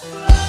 cinta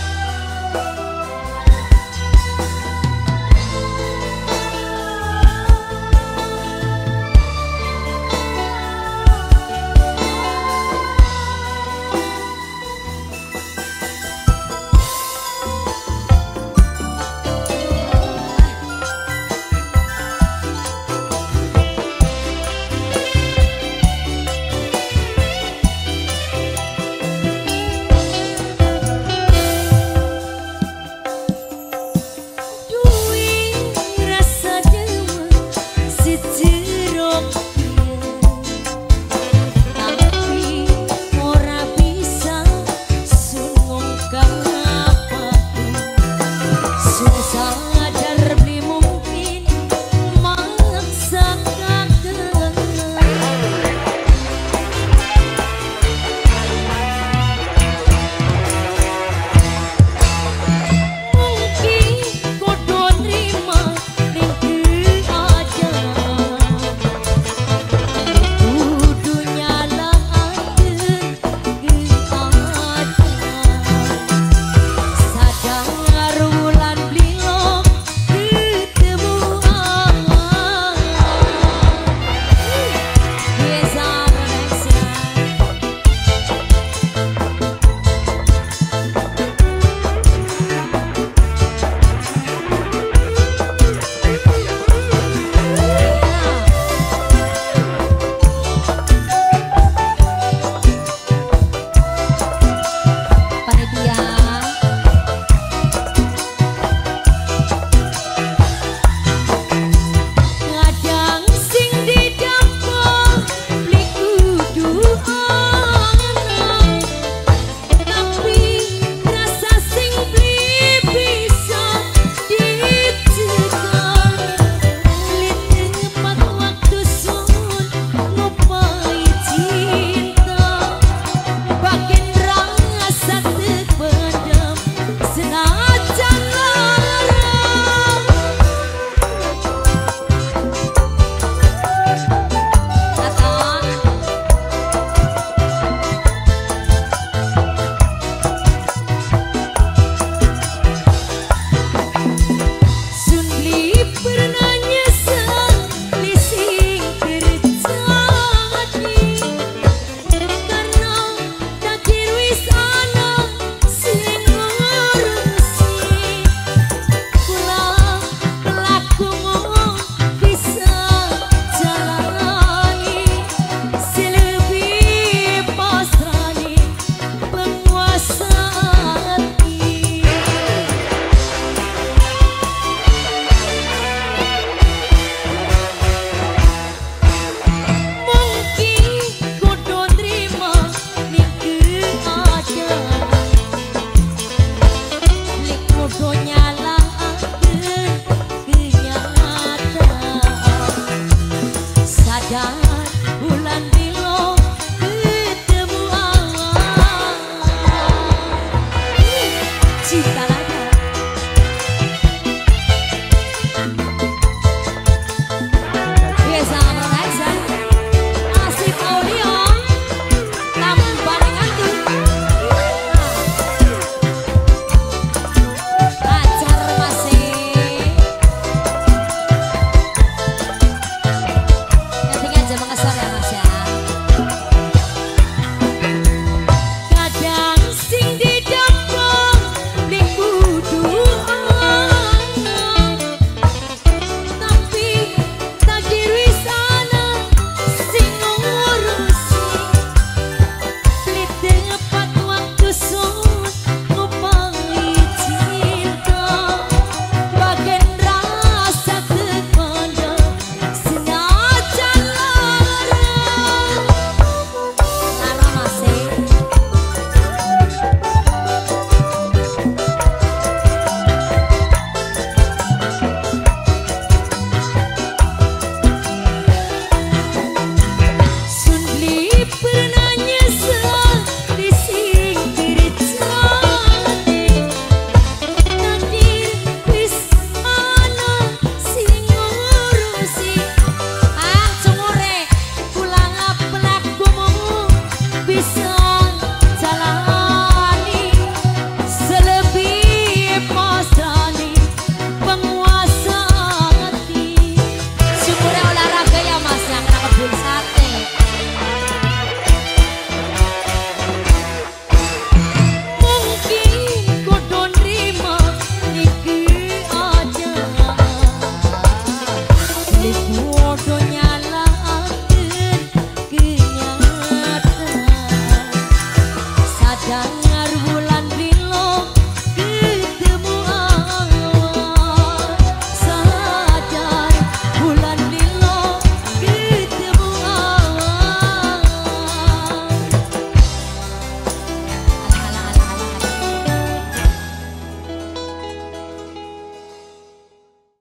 not